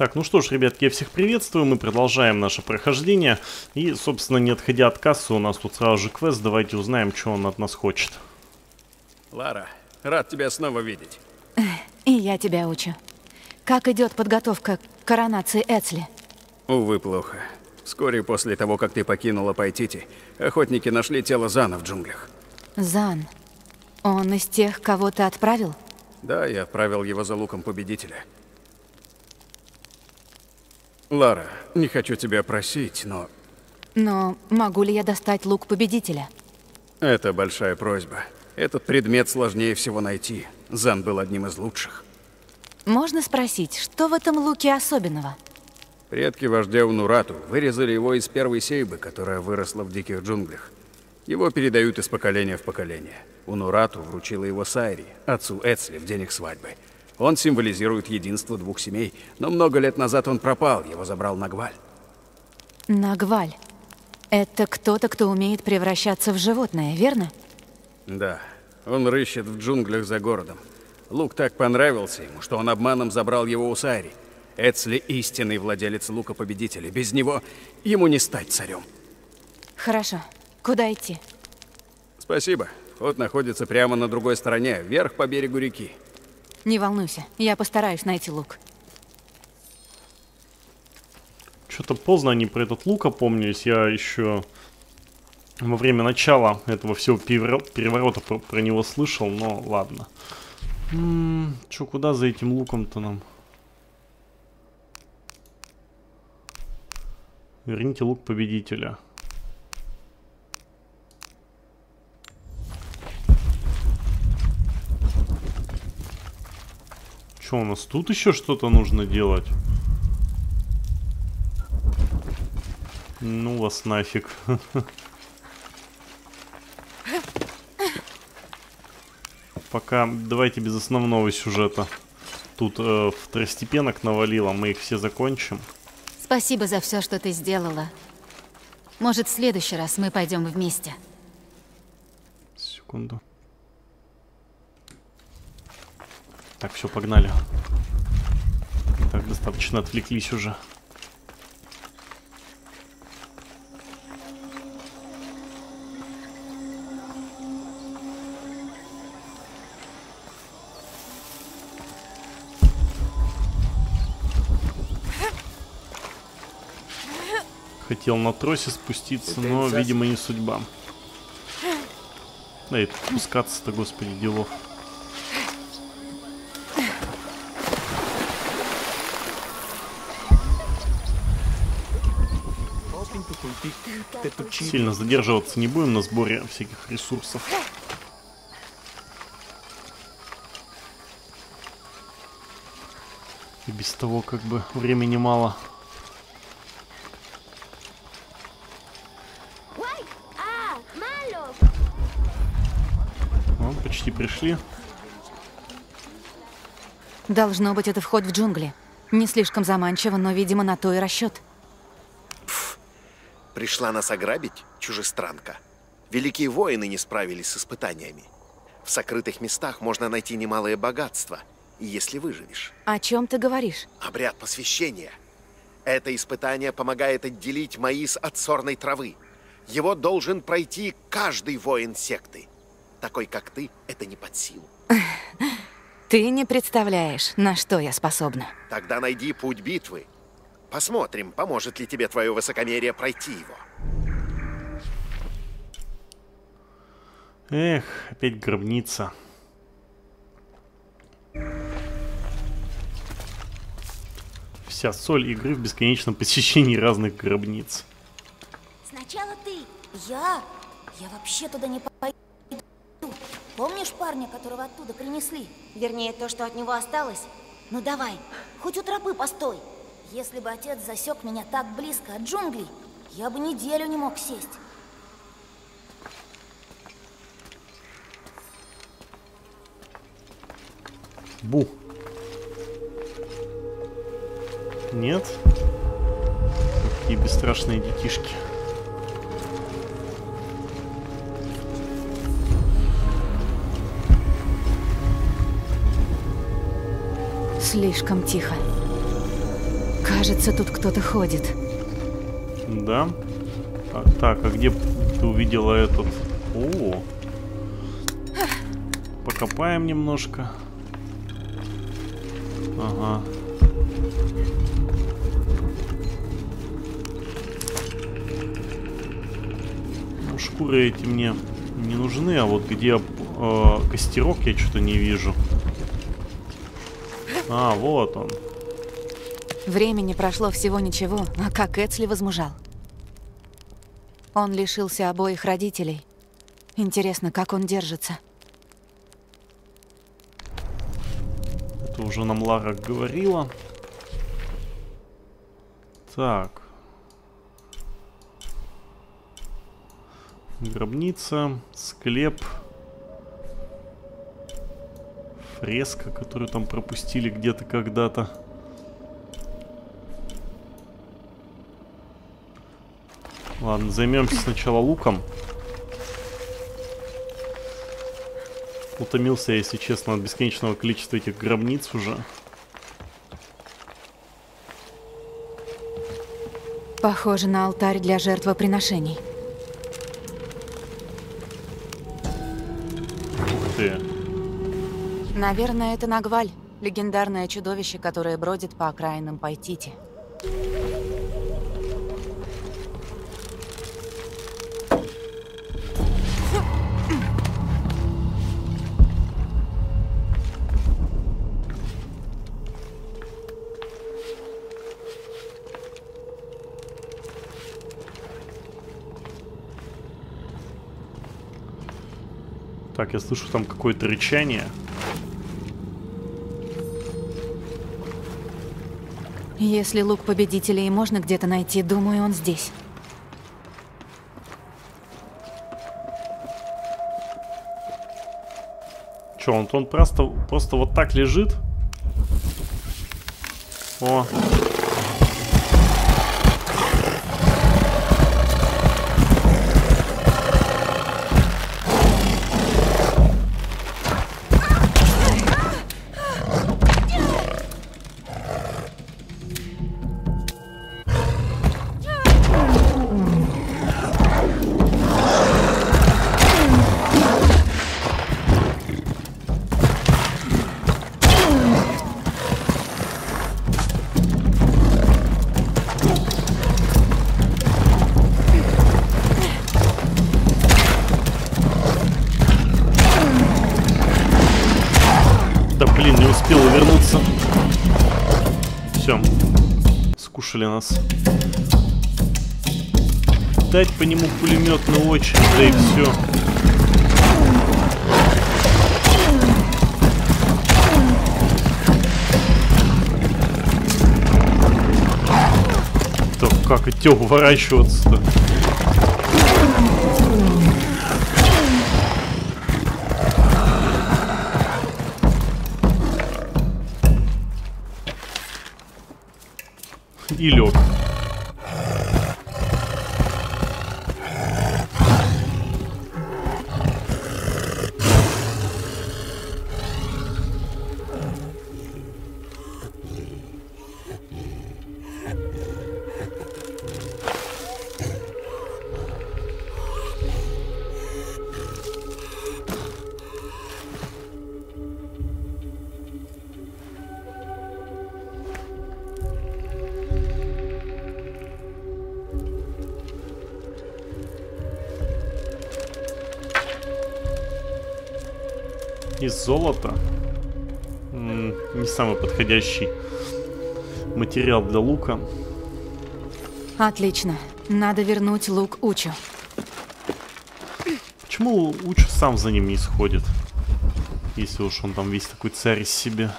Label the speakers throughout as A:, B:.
A: Так, ну что ж, ребятки, я всех приветствую, мы продолжаем наше прохождение. И, собственно, не отходя от кассы, у нас тут сразу же квест, давайте узнаем, что он от нас хочет.
B: Лара, рад тебя снова видеть.
C: И я тебя учу. Как идет подготовка к коронации Эцли?
B: Увы, плохо. Вскоре после того, как ты покинула Пайтити, охотники нашли тело Зана в джунглях.
C: Зан. Он из тех, кого ты отправил?
B: Да, я отправил его за луком победителя. Лара, не хочу тебя просить, но
C: Но могу ли я достать лук победителя?
B: это большая просьба. Этот предмет сложнее всего найти. Зан был одним из лучших.
C: Можно спросить, что в этом луке особенного?
B: Предки вождя Унурату вырезали его из первой сейбы, которая выросла в диких джунглях. Его передают из поколения в поколение. Унурату вручила его Сайри, отцу Эцли, в день их свадьбы. Он символизирует единство двух семей, но много лет назад он пропал, его забрал Нагваль.
C: Нагваль. Это кто-то, кто умеет превращаться в животное, верно?
B: Да, он рыщет в джунглях за городом. Лук так понравился ему, что он обманом забрал его у Сайри. Эцли истинный владелец лука победителя. Без него ему не стать царем.
C: Хорошо. Куда идти?
B: Спасибо. Вход находится прямо на другой стороне, вверх по берегу реки.
C: Не волнуйся, я постараюсь найти лук.
A: Что-то поздно они про этот лук опомнились. Я еще во время начала этого всего перевор- переворота про, про него слышал, но ладно. М, Чё, куда за этим луком-то нам? Верните лук победителя. Что, у нас тут еще что-то нужно делать? Ну вас нафиг. Пока давайте без основного сюжета. Тут э, второстепенок навалило, мы их все закончим.
C: Спасибо за все, что ты сделала. Может, в следующий раз мы пойдем вместе.
A: Секунду. Так, все, погнали. Так, достаточно отвлеклись уже. Хотел на тросе спуститься, но, видимо, не судьба. Да и спускаться-то, господи, делов. Сильно задерживаться не будем на сборе всяких ресурсов. И без того, как бы, времени мало.
D: ¡Malo!
A: О, почти пришли.
C: Должно быть, это вход в джунгли. Не слишком заманчиво, но, видимо, на то и расчет.
E: Пришла нас ограбить, чужестранка. Великие воины не справились с испытаниями. В сокрытых местах можно найти немалое богатство, если выживешь.
C: О чем ты говоришь?
E: Обряд посвящения. Это испытание помогает отделить маис от сорной травы. Его должен пройти каждый воин секты. Такой, как ты, это не под силу.
C: Ты не представляешь, на что я способна.
E: Тогда найди путь битвы. Посмотрим, поможет ли тебе твое высокомерие пройти его.
A: Эх, опять гробница. Вся соль игры в бесконечном посещении разных гробниц.
D: Сначала ты. Я? Я вообще туда не пойду. Помнишь парня, которого оттуда принесли? Вернее, то, что от него осталось? Ну давай, хоть у тропы постой. Если бы отец засек меня так близко от джунглей, я бы неделю не мог сесть.
A: Бу. Нет? Какие бесстрашные детишки.
C: Слишком тихо. Кажется, тут кто-то ходит.
A: Да? А, так, а где ты увидела этот? О, покопаем немножко. Ага. Ну, шкуры эти мне не нужны, а вот где э, костерок я что-то не вижу. А, вот он.
C: Времени прошло всего ничего, а как Эцли возмужал. Он лишился обоих родителей. Интересно, как он держится.
A: Это уже нам Лара говорила. Так. Гробница, склеп. Фреска, которую там пропустили где-то когда-то. Ладно, займемся сначала луком. Утомился, если честно, от бесконечного количества этих гробниц уже.
C: Похоже на алтарь для жертвоприношений.
A: Ух ты.
C: Наверное, это Нагваль, легендарное чудовище, которое бродит по окраинам Пайтити.
A: Так, я слышу там какое-то рычание.
C: Если лук победителей можно где-то найти, думаю, он здесь.
A: Че, он, он просто, просто вот так лежит? О. Нему пулеметную очередь, да и все. Да как от тебя уворачиваться-то? И лег. М, Не самый подходящий материал для лука.
C: Отлично. Надо вернуть лук Учу.
A: Почему Уч сам за ним не сходит? Если уж он там весь такой царь из себя.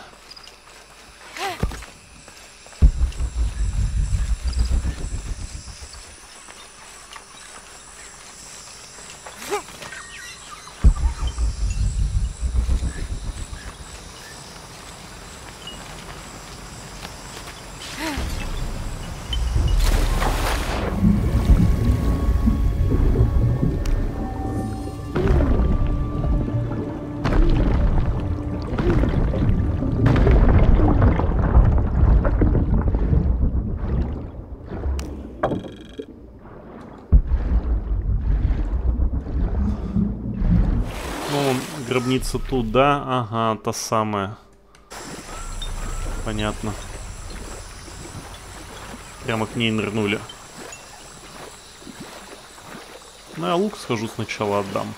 A: Гробница тут, да? Ага, та самая. Понятно. Прямо к ней нырнули. Ну, я лук схожу сначала отдам.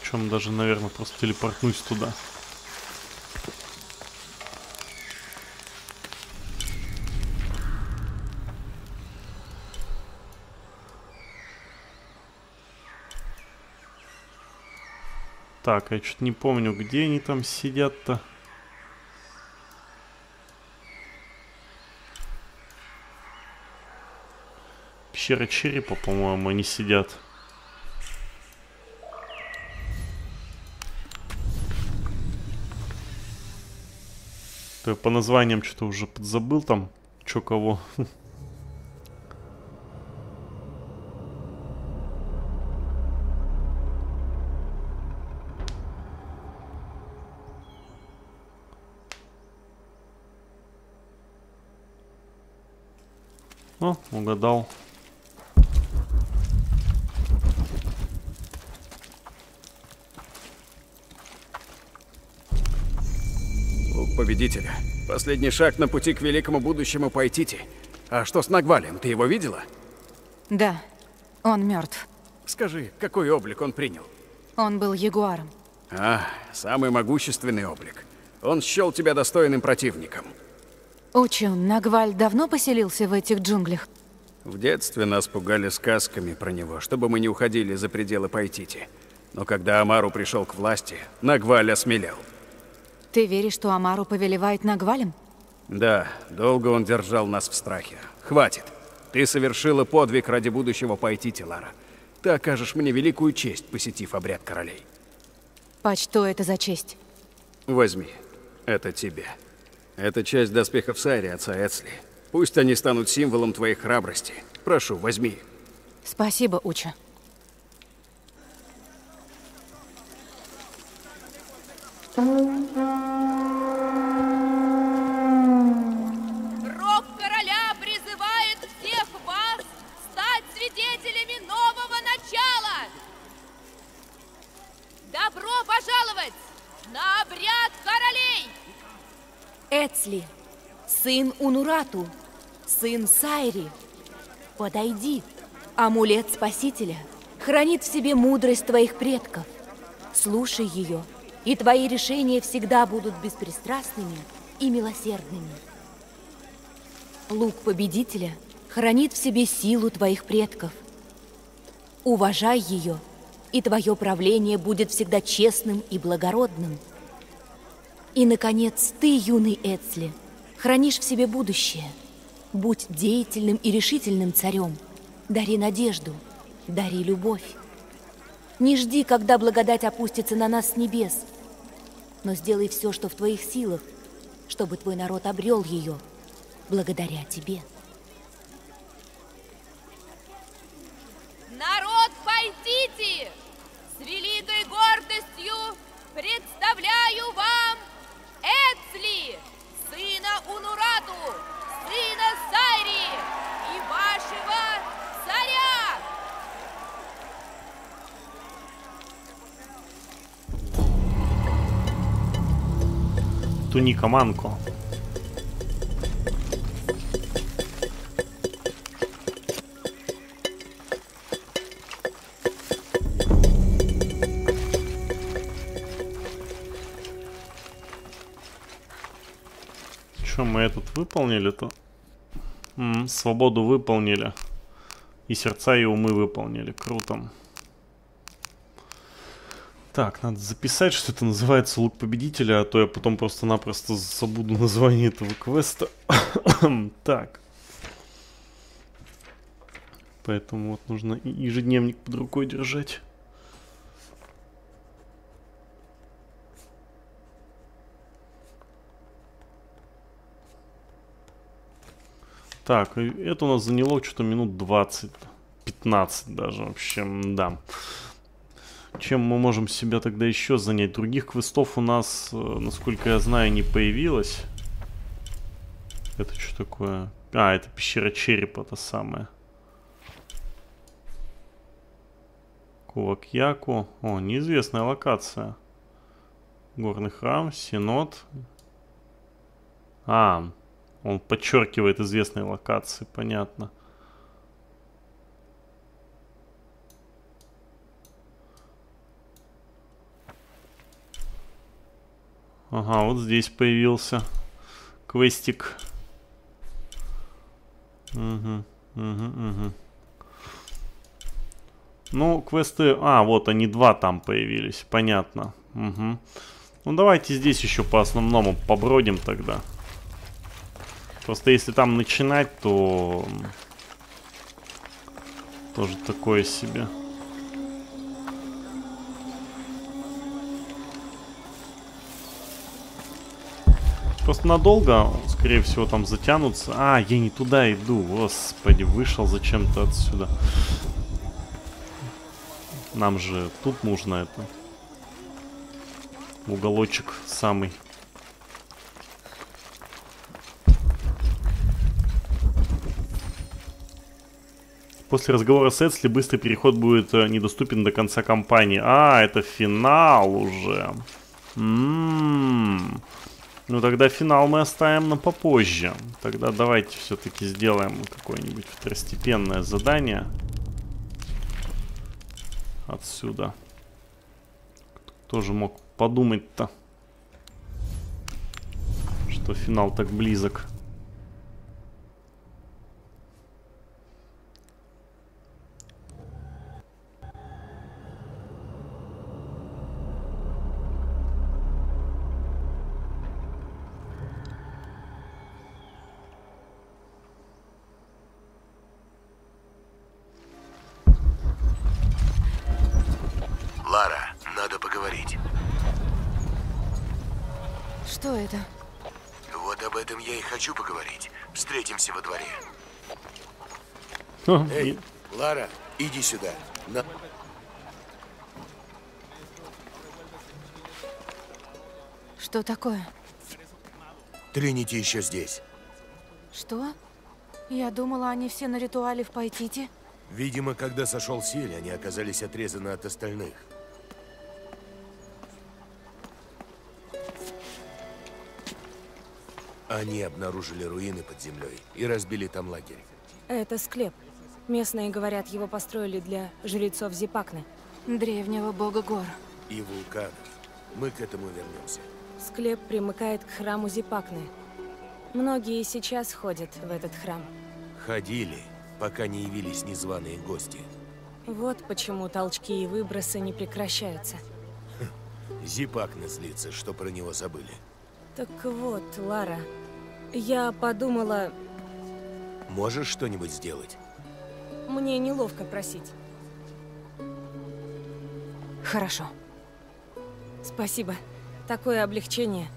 A: Причем даже, наверное, просто телепортнусь туда. Так, я что-то не помню, где они там сидят-то. Пещера черепа, по-моему, они сидят. То по названиям что-то уже подзабыл там, чё кого. О, угадал.
B: Лук победителя. Последний шаг на пути к великому будущему Пайтити. А что с Нагвалем? Ты его видела?
C: Да, он мертв.
B: Скажи, какой облик он принял?
C: Он был ягуаром.
B: А, самый могущественный облик. Он счел тебя достойным противником.
C: Учун, Нагваль давно поселился в этих джунглях?
B: В детстве нас пугали сказками про него, чтобы мы не уходили за пределы Пайтити. Но когда Амару пришел к власти, Нагваль осмелел.
C: Ты веришь, что Амару повелевает Нагвалем?
B: Да, долго он держал нас в страхе. Хватит. Ты совершила подвиг ради будущего Пайтити, Лара. Ты окажешь мне великую честь, посетив обряд королей.
C: Почто это за честь?
B: Возьми. Это тебе. Это часть доспехов Сайри, отца Эцли. Пусть они станут символом твоей храбрости. Прошу, возьми.
C: Спасибо, Уча.
F: Рок короля призывает всех вас стать свидетелями нового начала. Добро пожаловать на обряд королей!
G: Эцли, сын Унурату, сын Сайри. Подойди. Амулет Спасителя хранит в себе мудрость твоих предков. Слушай ее, и твои решения всегда будут беспристрастными и милосердными. Лук Победителя хранит в себе силу твоих предков. Уважай ее, и твое правление будет всегда честным и благородным. И, наконец, ты, юный Эцли, хранишь в себе будущее. Будь деятельным и решительным царем. Дари надежду, дари любовь. Не жди, когда благодать опустится на нас с небес, но сделай все, что в твоих силах, чтобы твой народ обрел ее благодаря тебе.
A: Туника Манко. Что, мы этот выполнили-то? Свободу выполнили. И сердца и умы выполнили. Круто. Так, надо записать, что это называется лук победителя, а то я потом просто-напросто забуду название этого квеста. так. Поэтому вот нужно ежедневник под рукой держать. Так, это у нас заняло что-то минут 20, 15 даже вообще, да. Чем мы можем себя тогда еще занять? Других квестов у нас, э, насколько я знаю, не появилось. Это что такое? А, это пещера черепа, та самая. Кувакьяку. О, неизвестная локация. Горный храм, синод. А, он подчеркивает известные локации, понятно. Ага, вот здесь появился квестик. Угу, угу, угу. Ну, квесты... А, вот они два там появились, понятно. Угу. Ну, давайте здесь еще по основному побродим тогда. Просто если там начинать, то... Тоже такое себе. Просто надолго, скорее всего, там затянутся. А, я не туда иду. Господи, вышел зачем-то отсюда. Нам же тут нужно это. Уголочек самый. После разговора с Эдсли быстрый переход будет э, недоступен до конца кампании. А, это финал уже. Ммм. Ну тогда финал мы оставим на попозже. Тогда давайте все-таки сделаем какое-нибудь второстепенное задание. Отсюда. Тоже мог подумать-то, что финал так близок.
H: Лара, надо поговорить.
C: Что это?
H: Вот об этом я и хочу поговорить. Встретимся во дворе. Эй,
A: и-
H: Лара, иди сюда. На-
C: Что такое?
H: Тринити еще здесь.
C: Что? Я думала, они все на ритуале в Пайтите.
H: Видимо, когда сошел Силь, они оказались отрезаны от остальных. Они обнаружили руины под землей и разбили там лагерь.
I: Это склеп. Местные говорят, его построили для жрецов Зипакны.
C: Древнего бога гор.
H: И вулканов. Мы к этому вернемся.
I: Склеп примыкает к храму Зипакны. Многие сейчас ходят в этот храм.
H: Ходили, пока не явились незваные гости.
I: Вот почему толчки и выбросы не прекращаются.
H: Зипак злится, что про него забыли.
I: Так вот, Лара, я подумала,
H: Можешь что-нибудь сделать?
I: мне неловко просить.
C: Хорошо.
I: Спасибо. Такое облегчение.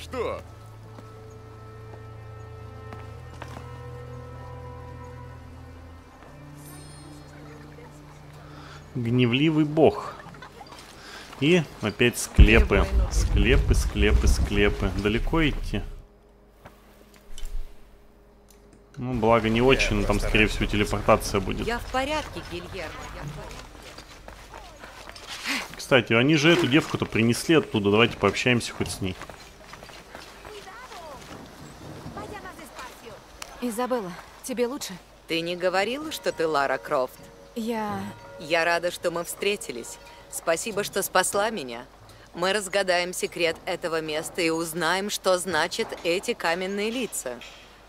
H: Что?
A: Гневливый бог. И опять склепы. Склепы, склепы, склепы. Далеко идти? Ну, благо не очень, но там, скорее всего, телепортация будет.
J: Я в порядке, Гильермо. Я в порядке.
A: Кстати, они же эту девку-то принесли оттуда. Давайте пообщаемся хоть с ней.
C: Изабелла, тебе лучше?
J: Ты не говорила, что ты Лара Крофт?
C: Я...
J: Я рада, что мы встретились. Спасибо, что спасла меня. Мы разгадаем секрет этого места и узнаем, что значат эти каменные лица.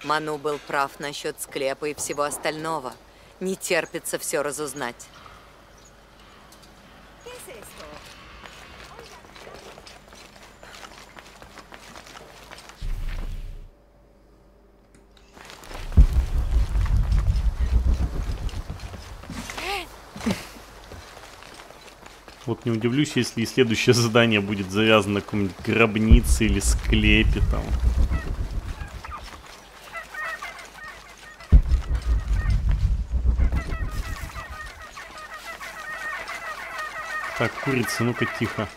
J: Ману был прав насчет склепа и всего остального. Не терпится все разузнать.
A: Вот не удивлюсь, если и следующее задание будет завязано на каком-нибудь гробнице или склепе там. Так, курица, ну-ка тихо.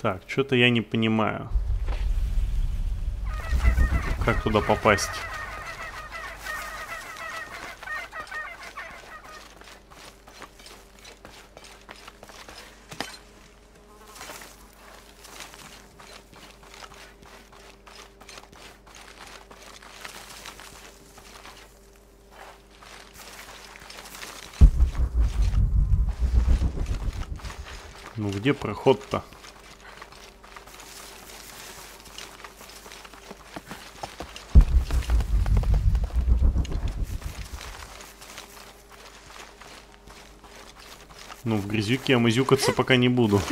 A: Так, что-то я не понимаю. Как туда попасть? Где проход-то? Ну, в грязюке я мазюкаться пока не буду.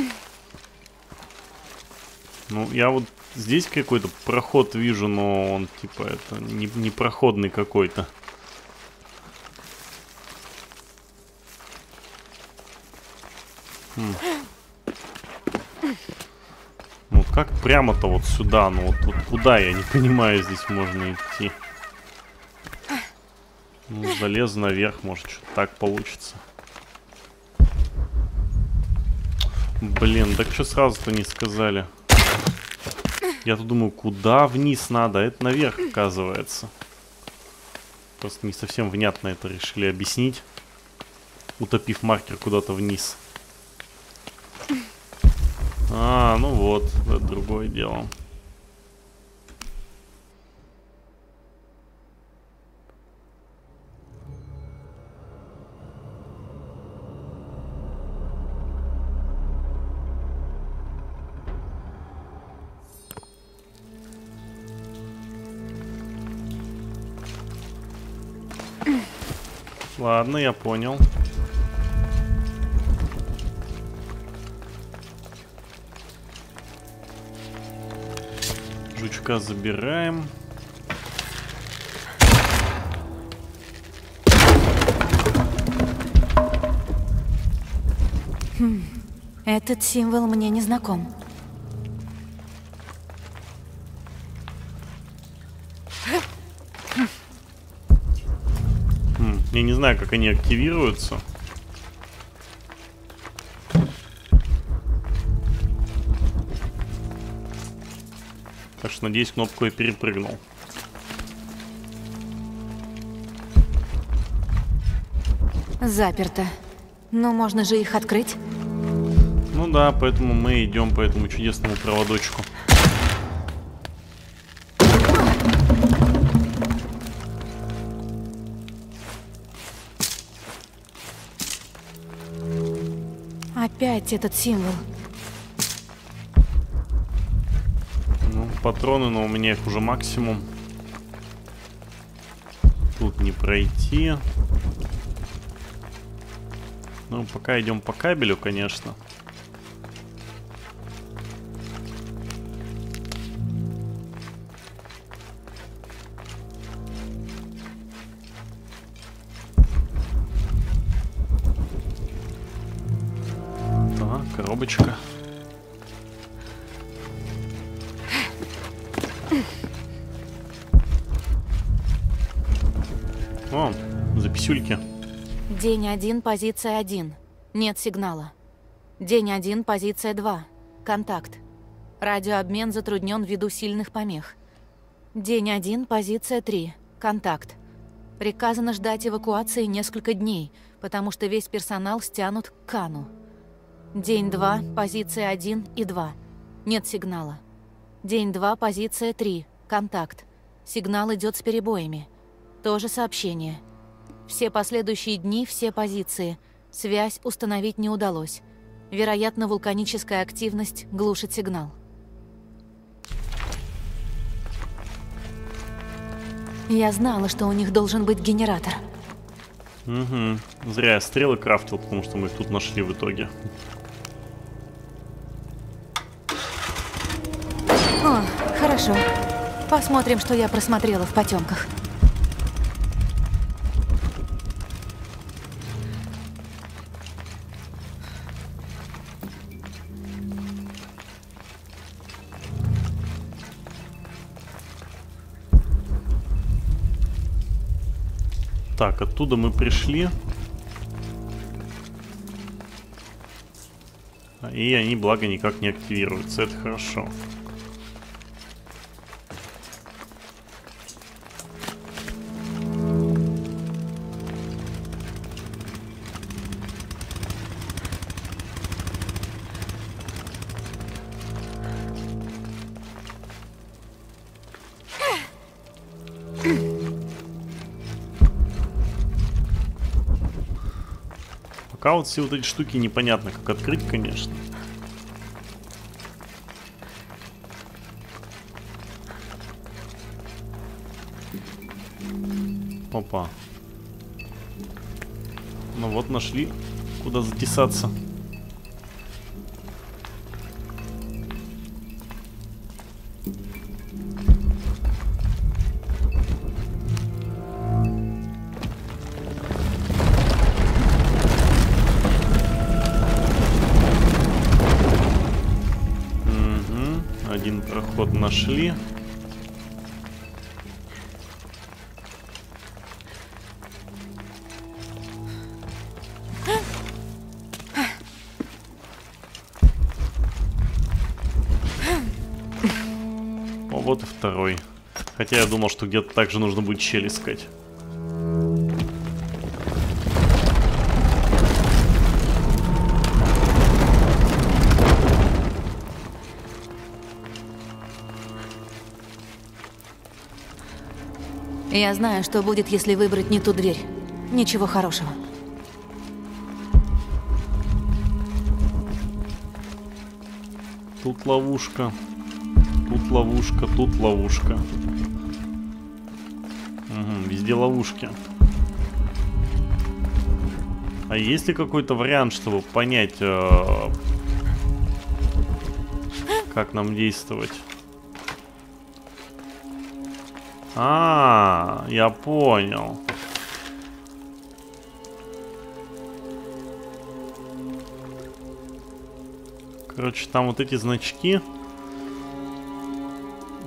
A: Ну, я вот здесь какой-то проход вижу, но он типа это не, непроходный какой-то. Хм. Ну, как прямо-то вот сюда? Ну, вот, вот куда, я не понимаю, здесь можно идти. Ну, залезу наверх, может, что-то так получится. Блин, так что сразу-то не сказали? Я тут думаю, куда вниз надо? Это наверх, оказывается. Просто не совсем внятно это решили объяснить. Утопив маркер куда-то вниз. А, ну вот, другое дело. Ладно, я понял. Жучка забираем.
C: Хм, этот символ мне не знаком.
A: Хм, я не знаю, как они активируются. Что, надеюсь, кнопку я перепрыгнул.
C: Заперто. Но можно же их открыть.
A: Ну да, поэтому мы идем по этому чудесному проводочку.
C: Опять этот символ.
A: Патроны, но у меня их уже максимум. Тут не пройти. Ну, пока идем по кабелю, конечно. Так, коробочка. Записюльки.
C: День один, позиция один. Нет сигнала. День один, позиция 2. Контакт. Радиообмен затруднен ввиду сильных помех. День один, позиция 3. Контакт. Приказано ждать эвакуации несколько дней, потому что весь персонал стянут к Кану. День 2, позиция 1 и 2. Нет сигнала. День 2, позиция 3. Контакт. Сигнал идет с перебоями. Тоже сообщение. Все последующие дни, все позиции. Связь установить не удалось. Вероятно, вулканическая активность глушит сигнал. Я знала, что у них должен быть генератор.
A: Угу. Зря я стрелы крафтил, потому что мы их тут нашли в итоге.
C: О, хорошо. Посмотрим, что я просмотрела в потемках.
A: Так, оттуда мы пришли. И они, благо, никак не активируются. Это хорошо. Пока вот все вот эти штуки непонятно, как открыть, конечно. Опа. Ну вот нашли, куда затесаться. Хотя я думал, что где-то также нужно будет щель искать.
C: Я знаю, что будет, если выбрать не ту дверь. Ничего хорошего.
A: Тут ловушка. Тут ловушка, тут ловушка. Везде ловушки. А есть ли какой-то вариант, чтобы понять, э, как нам действовать? А, я понял. Короче, там вот эти значки.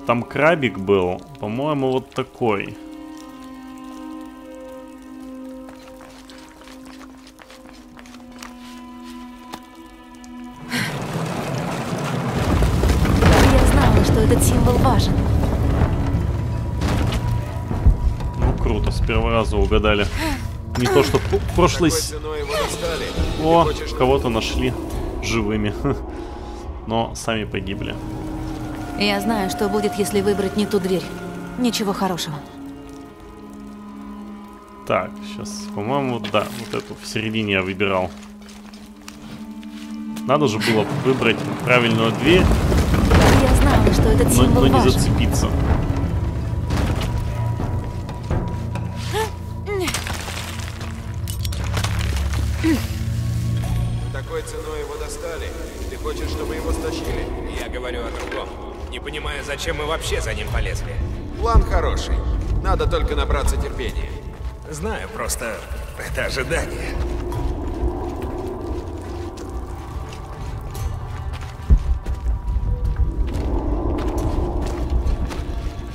A: Там крабик был. По-моему, вот такой. Угадали. Не то, что в прошлый... О, кого-то нашли живыми. Но сами погибли.
C: Я знаю, что будет, если выбрать не ту дверь. Ничего хорошего.
A: Так, сейчас, по-моему, да, вот эту в середине я выбирал. Надо же было выбрать правильную дверь,
C: Я знала, что этот
A: но, но не
C: важен.
A: зацепиться.
K: Только набраться терпения. Знаю, просто это ожидание.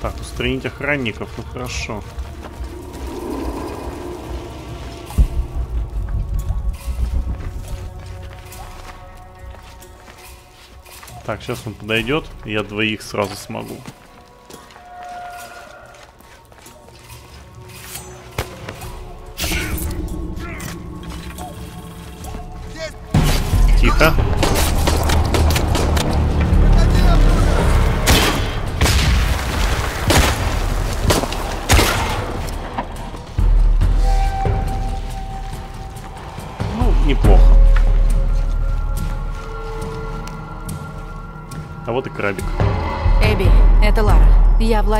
A: Так, устранить охранников, ну хорошо. Так, сейчас он подойдет, я двоих сразу смогу.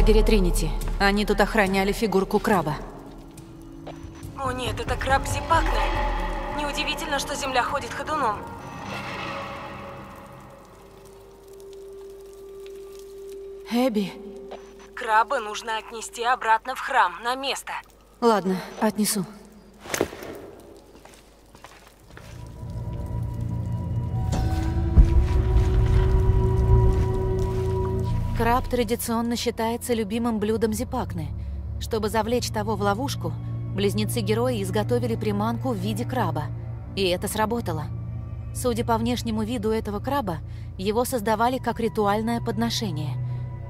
C: Лагере Тринити. Они тут охраняли фигурку краба.
I: О нет, это краб Зипакна. Неудивительно, что земля ходит ходуном.
C: Эбби.
I: Краба нужно отнести обратно в храм, на место.
C: Ладно, отнесу. Краб традиционно считается любимым блюдом Зипакны. Чтобы завлечь того в ловушку, близнецы-герои изготовили приманку в виде краба. И это сработало. Судя по внешнему виду этого краба, его создавали как ритуальное подношение.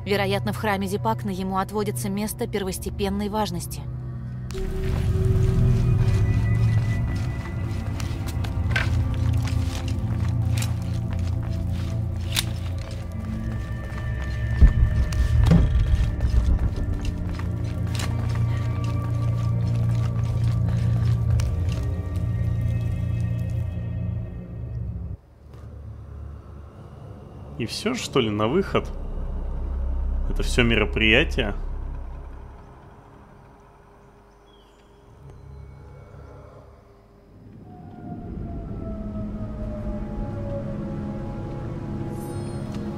C: Вероятно, в храме Зипакна ему отводится место первостепенной важности.
A: И все, что ли, на выход? Это все мероприятие?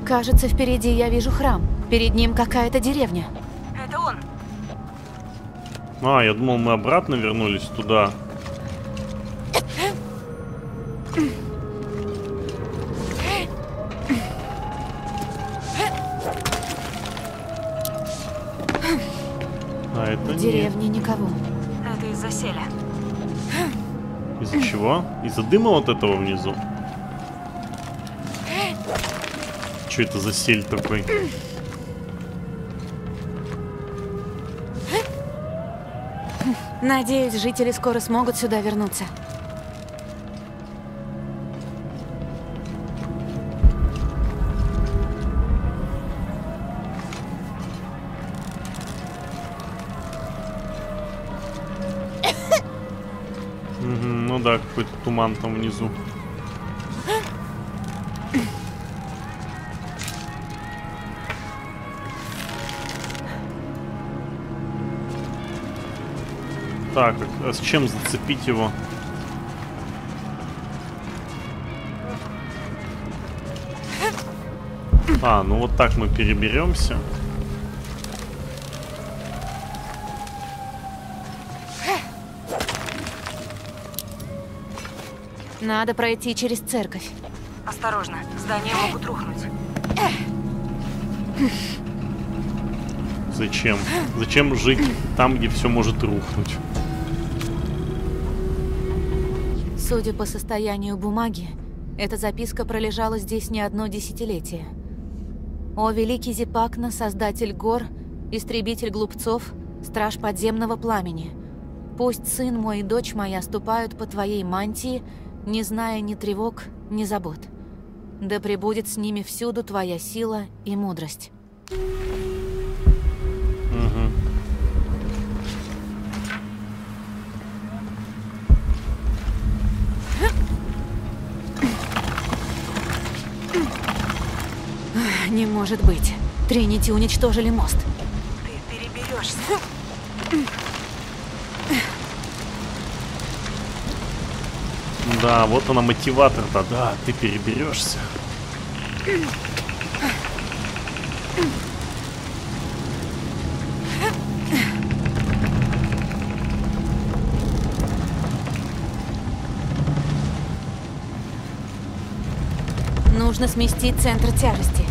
C: Кажется, впереди я вижу храм. Перед ним какая-то деревня.
I: Это он.
A: А, я думал, мы обратно вернулись туда.
C: Никого.
I: Это из-за селя.
A: Из-за чего? Из-за дыма вот этого внизу? Что это за сель такой?
C: Надеюсь, жители скоро смогут сюда вернуться.
A: Туман там внизу. Так, а с чем зацепить его? А, ну вот так мы переберемся.
C: Надо пройти через церковь.
I: Осторожно, здания могут рухнуть.
A: Зачем? Зачем жить там, где все может рухнуть?
C: Судя по состоянию бумаги, эта записка пролежала здесь не одно десятилетие. О, великий Зипакна, создатель гор, истребитель глупцов, страж подземного пламени, пусть сын мой и дочь моя ступают по твоей мантии, не зная ни тревог, ни забот. Да пребудет с ними всюду твоя сила и мудрость. Не может быть. Тринити уничтожили мост.
I: Ты переберешься.
A: Да, вот она мотиватор-то, да, ты переберешься.
C: Нужно сместить центр тяжести.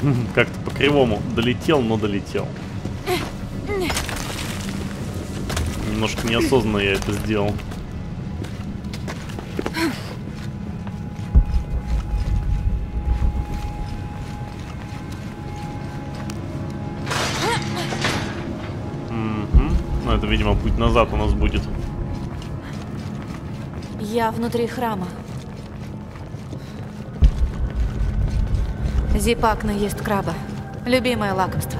A: Как-то по кривому долетел, но долетел. Немножко неосознанно я это сделал. Ну, это, видимо, путь назад у нас будет.
C: Я внутри храма. Зипакна ест краба. Любимое лакомство.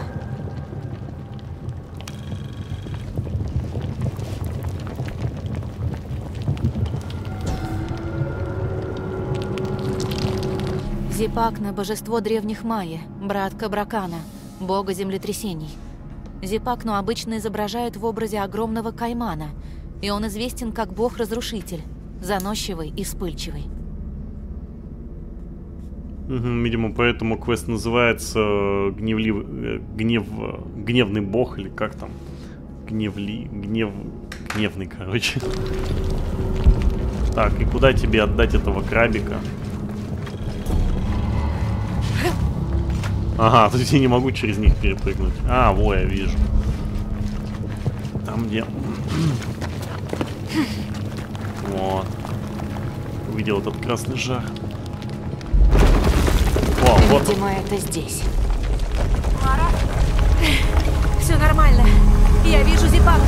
C: Зипакна – божество древних майя, брат Кабракана, бога землетрясений. Зипакну обычно изображают в образе огромного каймана, и он известен как бог-разрушитель, заносчивый и вспыльчивый.
A: Мгм, видимо, поэтому квест называется э, гневливый, э, гнев, э, гневный бог или как там, гневли, гнев, гневный, короче. Так, и куда тебе отдать этого крабика? Ага, тут я не могу через них перепрыгнуть. А, во, я вижу. Там, где... Вот. Увидел этот красный жар. Вот.
C: Видимо, это здесь.
I: Лара? Все нормально. Я вижу зипак.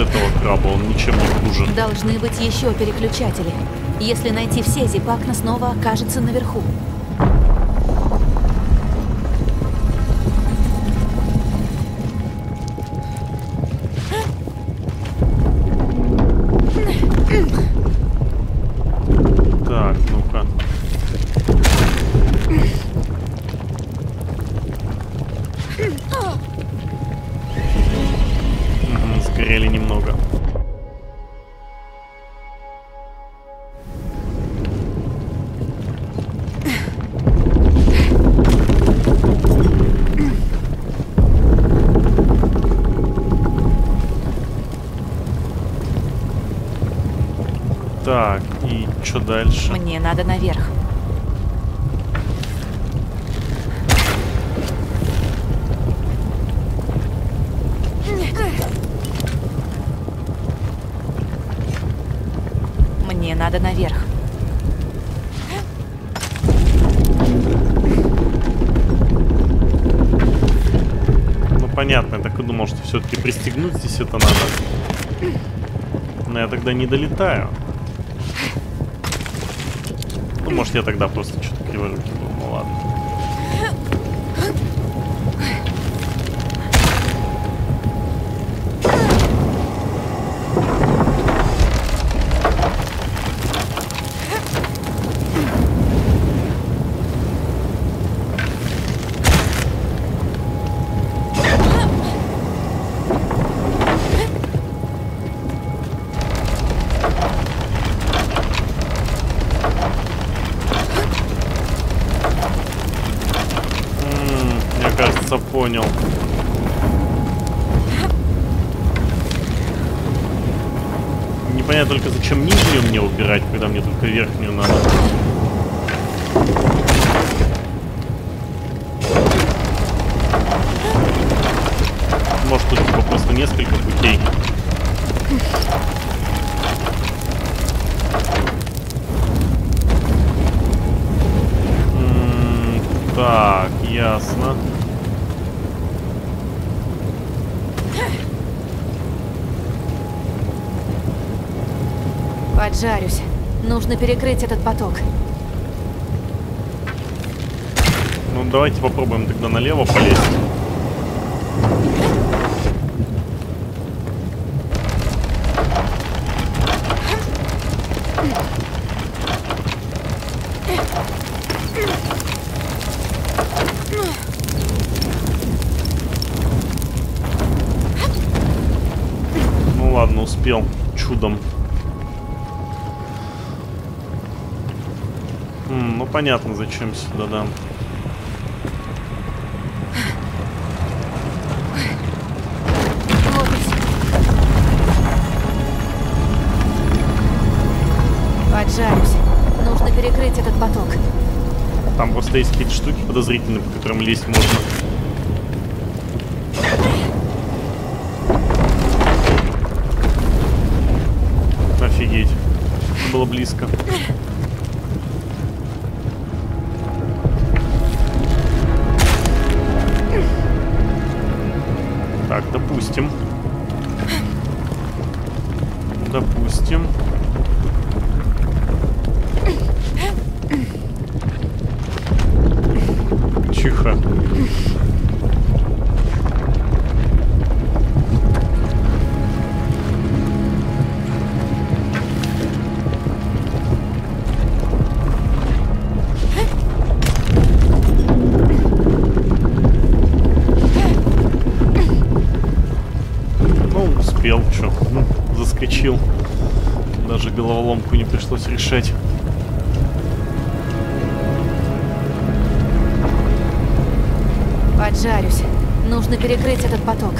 A: Этого краба, он ничем не хуже.
C: Должны быть еще переключатели. Если найти все, Зипакна снова окажется наверху.
A: Мгм, Сгорели немного. Так, и что дальше?
C: Мне надо наверх.
A: Думал, что все-таки пристегнуть здесь это надо. Но я тогда не долетаю. Ну, может, я тогда просто что-то криворукий был,
C: Нужно перекрыть этот поток.
A: Ну, давайте попробуем тогда налево полезть. Понятно, зачем сюда, да.
C: перекрыть этот поток.
A: Там просто есть какие-то штуки подозрительные, по которым лезть можно. Офигеть. Было близко. Успел, что, ну, заскочил. Даже головоломку не пришлось решать.
C: Поджарюсь. Нужно перекрыть этот поток.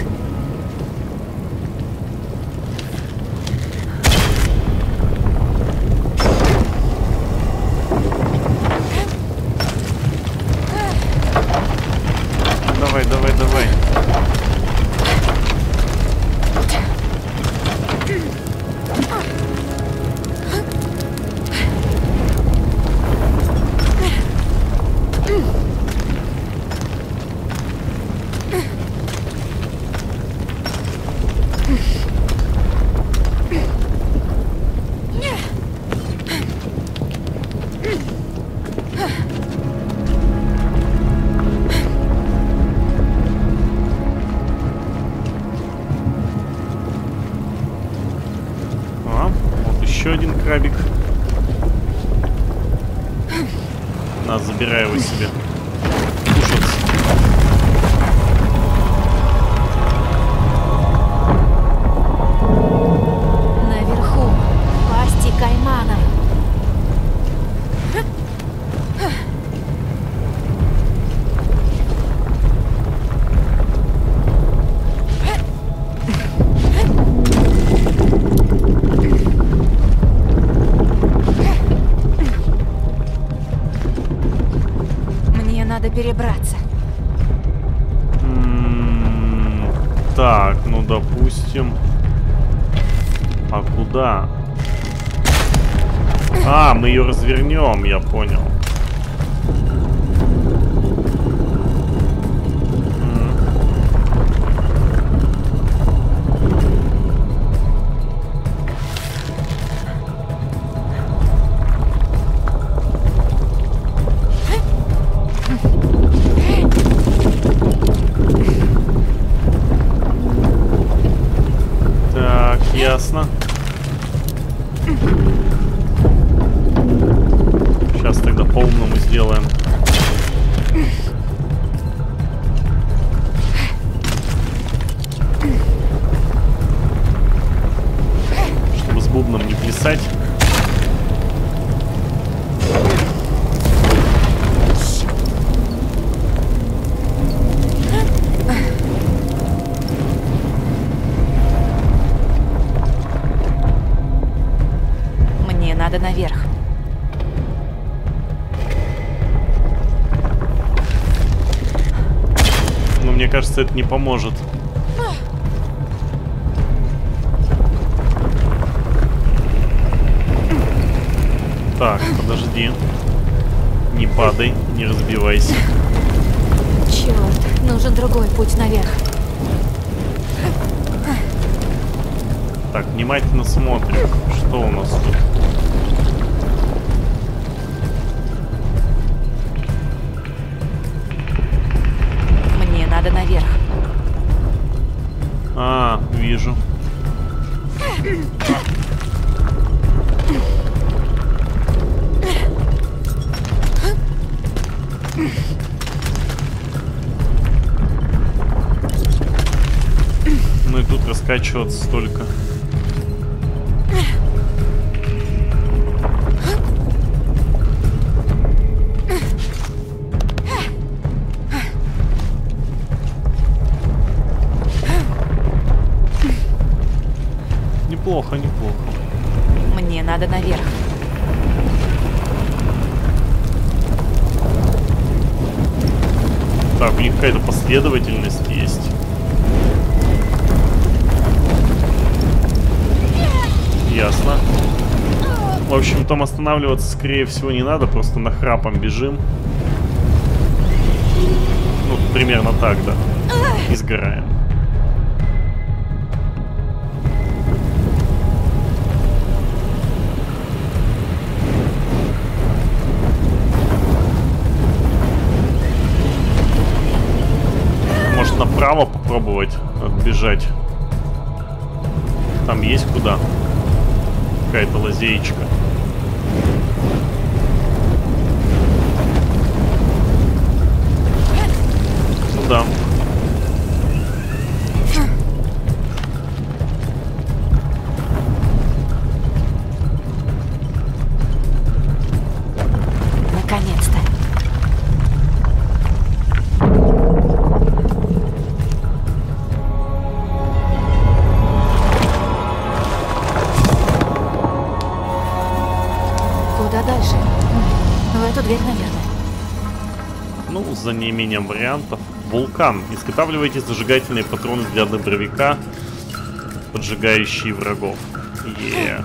A: Не поможет. Так, подожди. Не падай, не разбивайся.
C: Черт, нужен другой путь наверх.
A: Так, внимательно смотрим, что у нас тут.
C: Мне надо наверх.
A: А, вижу. Ну и тут раскачиваться столько. Там останавливаться, скорее всего, не надо. Просто нахрапом бежим. Ну, примерно так, да. И сгораем. Может направо попробовать отбежать? Там есть куда? Какая-то лазеечка. Да.
C: Наконец-то. Куда дальше? В эту дверь, наверное.
A: Ну, за неимением вариантов. Вулкан. Изготавливайте зажигательные патроны для дробовика, поджигающие врагов. Блин,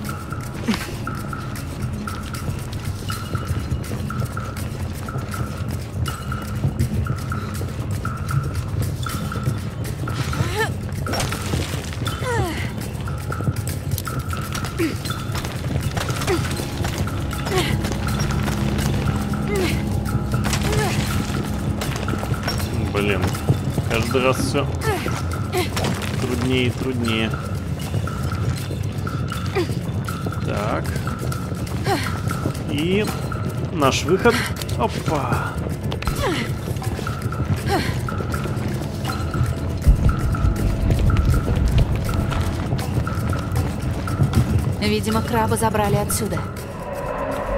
C: забрали отсюда.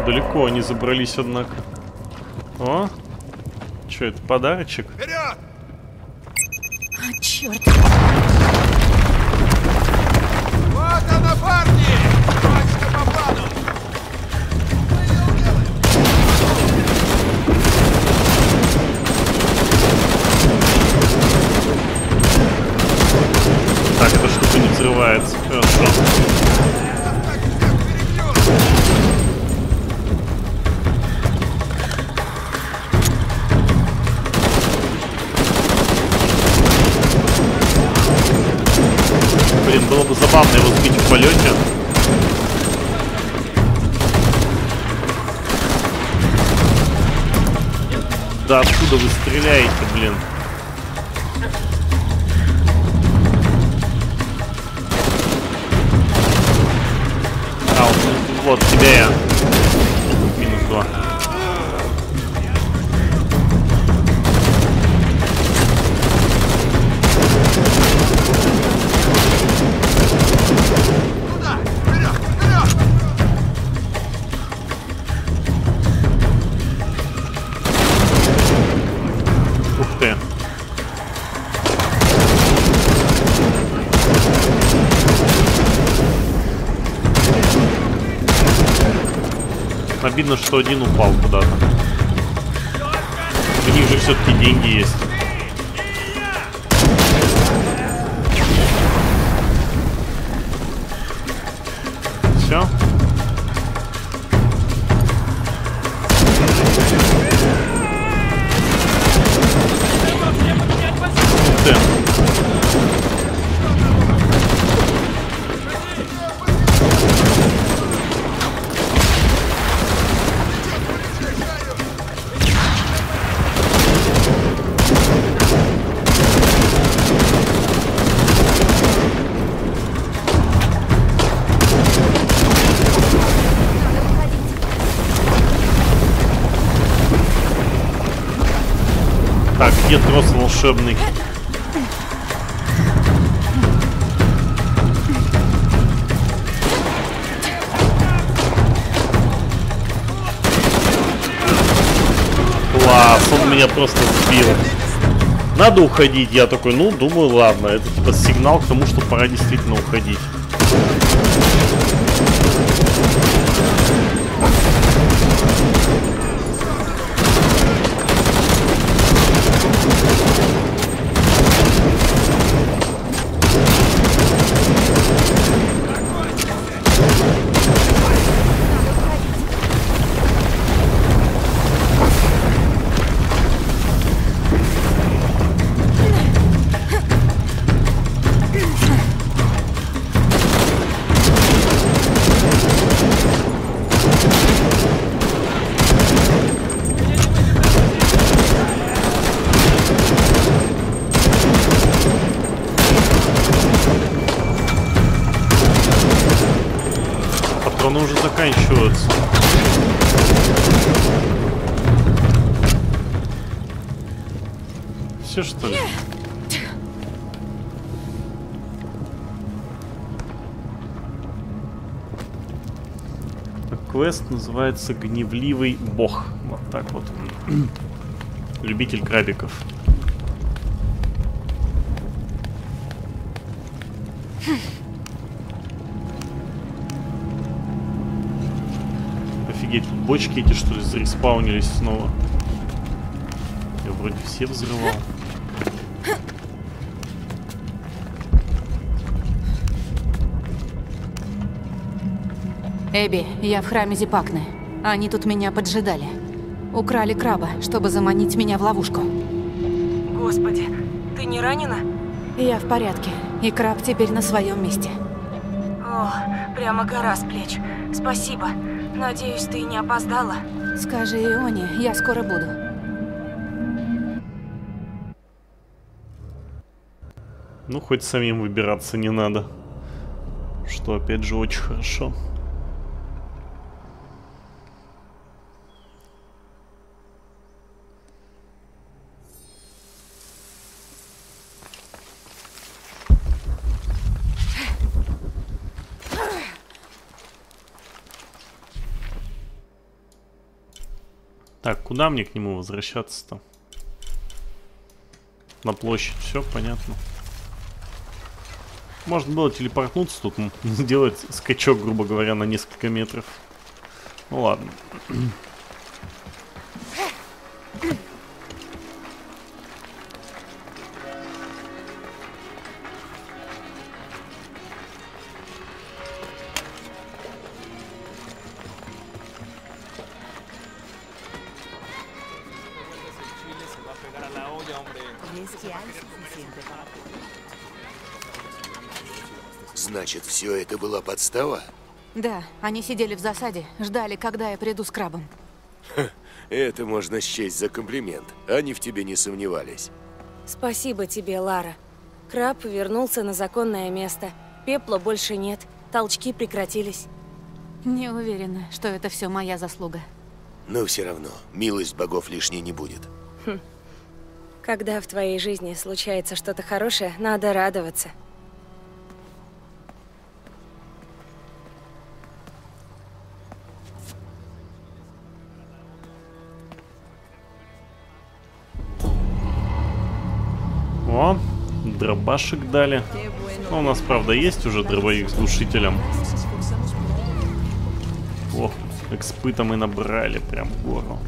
A: Далеко они забрались, однако. О, что это, подарочек?
K: Вперед!
C: А, черт.
K: Вот она, парни! Точно по плану!
A: Так, эта штука не взрывается. Хорошо. Полете. Да откуда вы стреляете, блин? А, вот, тебя я. Что один упал куда-то. У них же все-таки деньги есть. Волшебный? Класс, он меня просто сбил. Надо уходить. Я такой, ну, думаю, ладно. Это типа сигнал к тому, что пора действительно уходить. Заканчиваются. Все что ли? Квест называется «Гневливый бог». Вот так вот. Любитель крабиков. Офигеть, тут бочки эти что ли зареспаунились снова? Я вроде все взрывал.
C: Эбби, я в храме Зипакны. Они тут меня поджидали. Украли краба, чтобы заманить меня в ловушку.
I: Господи, ты не ранена?
C: Я в порядке, и краб теперь на своем месте.
I: О, прямо гора с плеч. Спасибо. Надеюсь, ты не опоздала.
C: Скажи Ионе, я скоро буду.
A: Ну, хоть самим выбираться не надо. Что, опять же, очень хорошо. Так, куда мне к нему возвращаться-то? На площадь, все понятно. Можно было телепортнуться тут, сделать скачок, грубо говоря, на несколько метров. Ну ладно.
H: Все это была подстава?
C: Да, они сидели в засаде, ждали, когда я приду с крабом.
H: Это можно счесть за комплимент. Они в тебе не сомневались.
I: Спасибо тебе, Лара. Краб вернулся на законное место. Пепла больше нет. Толчки прекратились.
C: Не уверена, что это все моя заслуга.
H: Но все равно, милость богов лишней не будет.
I: Когда в твоей жизни случается что-то хорошее, надо радоваться.
A: Дробашек дали. Ну, у нас, правда, есть уже дробовик с глушителем. О, экспыта мы набрали прям гору.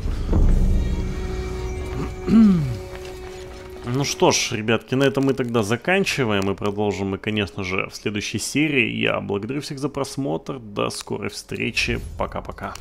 A: Ну что ж, ребятки, на этом мы тогда заканчиваем и продолжим мы, конечно же, в следующей серии. Я благодарю всех за просмотр. До скорой встречи. Пока-пока.